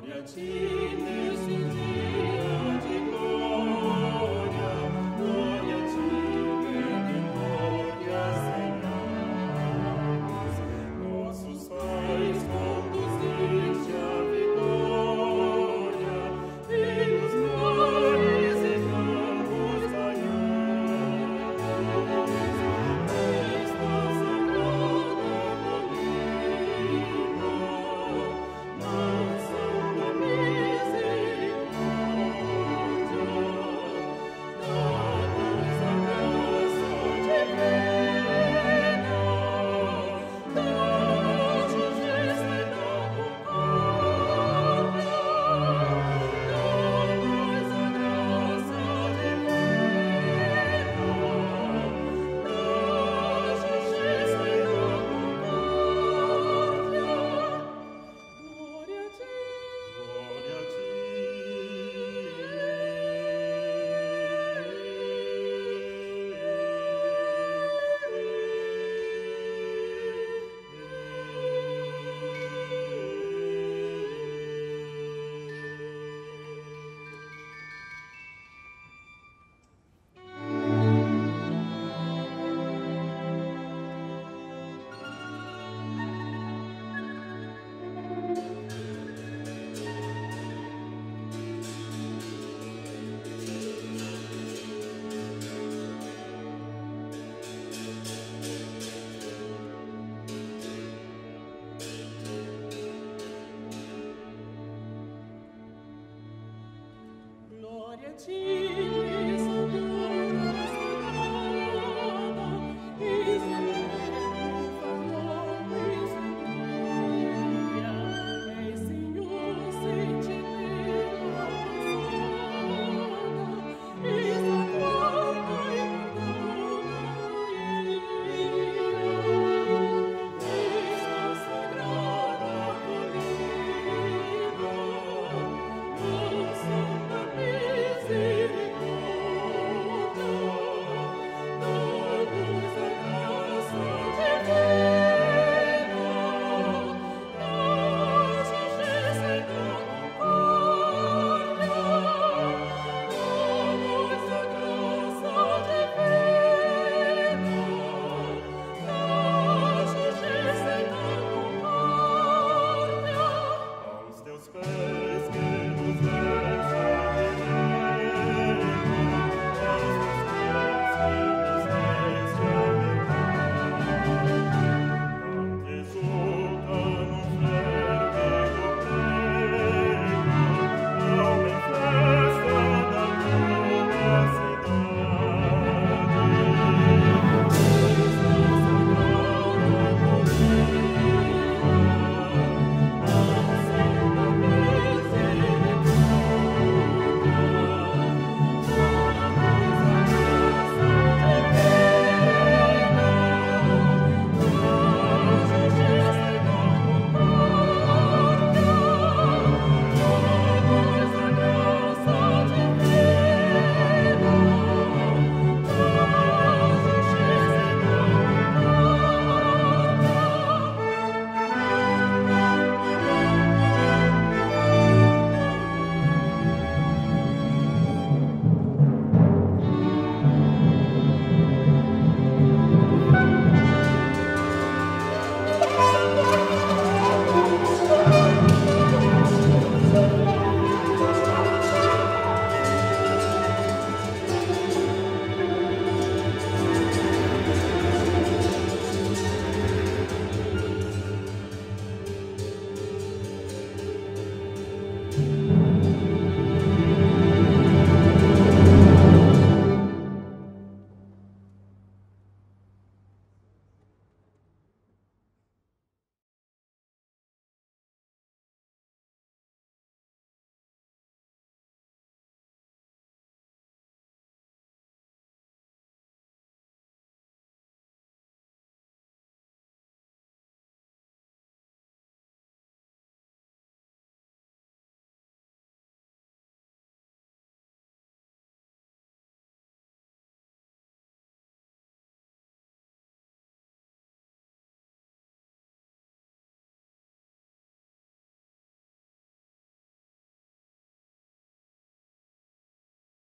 Ti see.